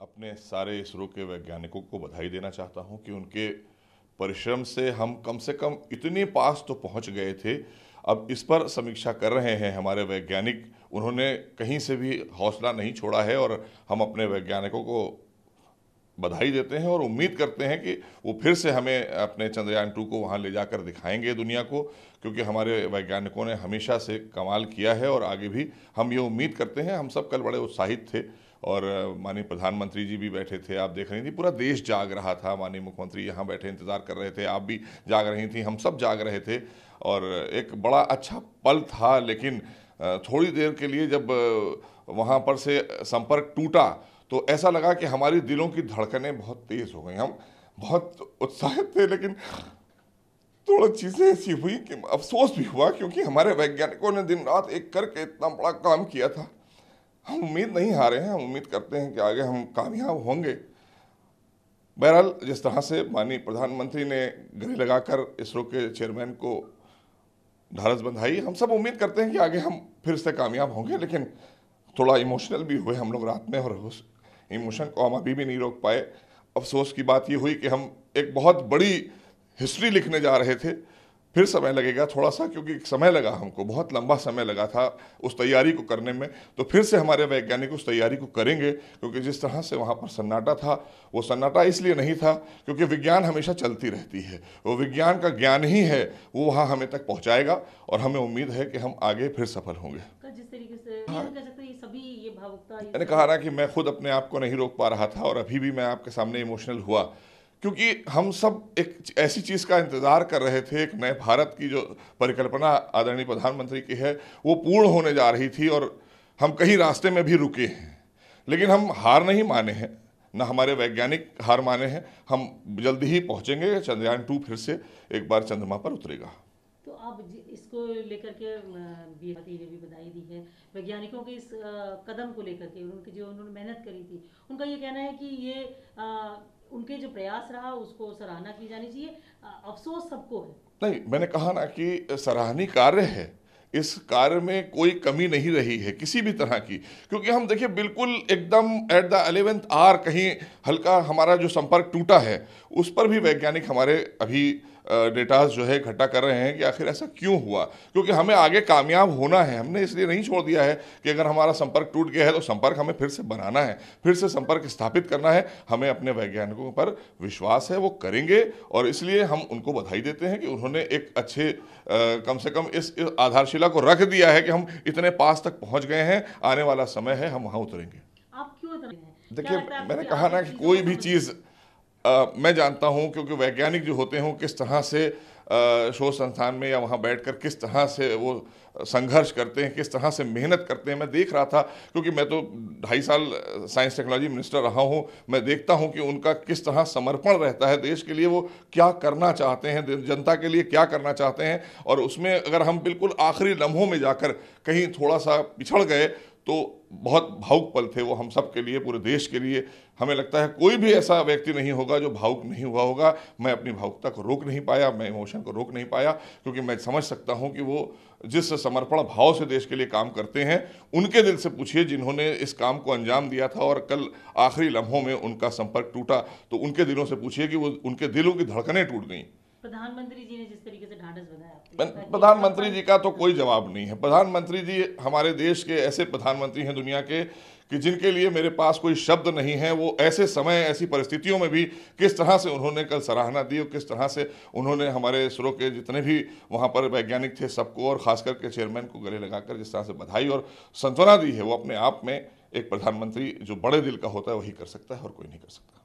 अपने सारे इसरो के वैज्ञानिकों को बधाई देना चाहता हूँ कि उनके परिश्रम से हम कम से कम इतने पास तो पहुँच गए थे। अब इस पर समीक्षा कर रहे हैं हमारे वैज्ञानिक। उन्होंने कहीं से भी हौसला नहीं छोड़ा है और हम अपने वैज्ञानिकों को बधाई देते हैं और उम्मीद करते हैं कि वो फिर से हमें अपने चंद्रयान टू को वहाँ ले जाकर दिखाएँगे दुनिया को, क्योंकि हमारे वैज्ञानिकों ने हमेशा से कमाल किया है और आगे भी हम ये उम्मीद करते हैं। हम सब कल बड़े उत्साहित थे और माननीय प्रधानमंत्री जी भी बैठे थे। आप देख रही थी, पूरा देश जाग रहा था। माननीय मुख्यमंत्री यहाँ बैठे, इंतज़ार कर रहे थे। आप भी जाग रही थी, हम सब जाग रहे थे और एक बड़ा अच्छा पल था, लेकिन थोड़ी देर के लिए जब वहाँ पर से संपर्क टूटा तो ऐसा लगा कि हमारी दिलों की धड़कनें बहुत तेज़ हो गई। हम बहुत उत्साहित थे, लेकिन थोड़ा चीज़ें ऐसी हुई कि अफसोस भी हुआ क्योंकि हमारे वैज्ञानिकों ने दिन रात एक करके इतना बड़ा काम किया था। हम उम्मीद नहीं हारे हैं, हम उम्मीद करते हैं कि आगे हम कामयाब होंगे। बहरहाल, जिस तरह से माननीय प्रधानमंत्री ने गले लगाकर इसरो के चेयरमैन को ढारस बंधाई, हम सब उम्मीद करते हैं कि आगे हम फिर से कामयाब होंगे, लेकिन थोड़ा इमोशनल भी हुए हम लोग रात में और इमोशन को हम अभी भी नहीं रोक पाए। अफसोस की बात ये हुई कि हम एक बहुत बड़ी हिस्ट्री लिखने जा रहे थे। फिर समय लगेगा थोड़ा सा क्योंकि समय लगा हमको बहुत लंबा समय लगा था उस तैयारी को करने में। तो फिर से हमारे वैज्ञानिक उस तैयारी को करेंगे क्योंकि जिस तरह से वहाँ पर सन्नाटा था वो सन्नाटा इसलिए नहीं था क्योंकि विज्ञान हमेशा चलती रहती है। वो विज्ञान का ज्ञान ही है वो वहाँ हमें तक पहुँचाएगा और हमें उम्मीद है कि हम आगे फिर सफल होंगे। जिस तरीके से हाँ। मैंने कहा ना कि मैं खुद अपने आप को नहीं रोक पा रहा था और अभी भी मैं आपके सामने इमोशनल हुआ। क्योंकि हम सब एक ऐसी चीज़ का इंतज़ार कर रहे थे, एक नए भारत की जो परिकल्पना आदरणीय प्रधानमंत्री की है, वो पूर्ण होने जा रही थी और हम कहीं रास्ते में भी रुके हैं। लेकिन हम हार नहीं माने हैं, न हमारे वैज्ञानिक हार माने हैं। हम जल्दी ही पहुँचेंगे, चंद्रयान टू फिर से एक बार चंद्रमा पर उतरेगा। तो आप इसको लेकर के ने भी बधाई दी है। वैज्ञानिकों के इस कदम को लेकर के, उनकी जो उन्होंने मेहनत करी थी, उनका ये कहना है कि ये उनके जो प्रयास रहा, उसको सराहना की जानी चाहिए। अफसोस सबको है। नहीं, मैंने कहा ना कि सराहनीय कार्य है। इस कार्य में कोई कमी नहीं रही है, किसी भी तरह की। क्योंकि हम देखिए, बिल्कुल एकदम एट द एलेवेंथ आर कहीं हल्का हमारा जो संपर्क टूटा है, उस पर भी वैज्ञानिक हमारे अभी डेटाज जो है इकट्ठा कर रहे हैं कि आखिर ऐसा क्यों हुआ? क्योंकि हमें आगे कामयाब होना है। हमने इसलिए नहीं छोड़ दिया है कि अगर हमारा संपर्क टूट गया है तो संपर्क हमें फिर से बनाना है फिर से संपर्क स्थापित करना है। हमें अपने वैज्ञानिकों पर विश्वास है वो करेंगे और इसलिए हम उनको बधाई देते हैं कि उन्होंने एक अच्छे कम से कम इस, इस आधारशिला को रख दिया है कि हम इतने पास तक पहुँच गए हैं आने वाला समय है हम वहाँ उतरेंगे। आप क्यों देखिए मैंने कहा ना कि कोई भी चीज़ मैं जानता हूँ, क्योंकि वैज्ञानिक जो होते हैं किस तरह से शोध संस्थान में या वहाँ बैठकर किस तरह से वो संघर्ष करते हैं, किस तरह से मेहनत करते हैं, मैं देख रहा था, क्योंकि मैं तो ढाई साल साइंस टेक्नोलॉजी मिनिस्टर रहा हूँ, मैं देखता हूँ कि उनका किस तरह समर्पण रहता है देश के लिए, वो क्या करना चाहते हैं जनता के लिए क्या करना चाहते हैं, और उसमें अगर हम बिल्कुल आखिरी लम्हों में जाकर कहीं थोड़ा सा पिछड़ गए तो बहुत भावुक पल थे वो हम सब के लिए, पूरे देश के लिए। हमें लगता है कोई भी ऐसा व्यक्ति नहीं होगा जो भावुक नहीं हुआ होगा। मैं अपनी भावुकता को रोक नहीं पाया, मैं इमोशन को रोक नहीं पाया, क्योंकि मैं समझ सकता हूँ कि वो जिस समर्पण भाव से देश के लिए काम करते हैं, उनके दिल से पूछिए जिन्होंने इस काम को अंजाम दिया था और कल आखिरी लम्हों में उनका संपर्क टूटा तो उनके दिलों से पूछिए कि वो उनके दिलों की धड़कनें टूट गई। प्रधानमंत्री जी ने जिस तरीके से ढांढस बनाया प्रधानमंत्री जी का तो कोई जवाब नहीं है। प्रधानमंत्री जी हमारे देश के ऐसे प्रधानमंत्री हैं दुनिया के कि जिनके लिए मेरे पास कोई शब्द नहीं है। वो ऐसे समय ऐसी परिस्थितियों में भी किस तरह से उन्होंने कल सराहना दी और किस तरह से उन्होंने हमारे इसरो के जितने भी वहाँ पर वैज्ञानिक थे सबको और खास करके चेयरमैन को गले लगाकर जिस तरह से बधाई और संत्वना दी है वो अपने आप में एक प्रधानमंत्री जो बड़े दिल का होता है वही कर सकता है और कोई नहीं कर सकता।